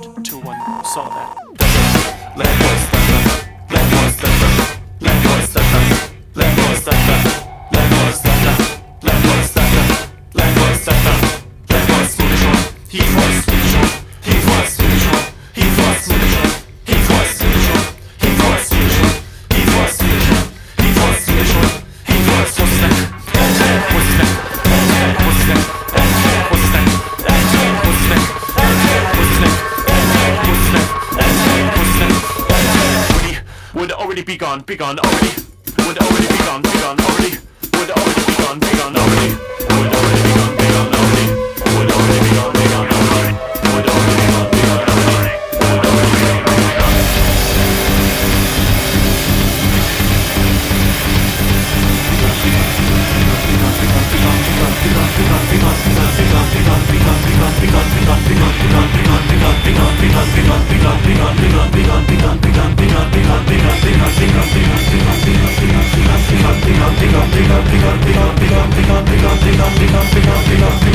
that, two one saw that. He was. Be gone, be gone already. Would already be gone, be gone already Big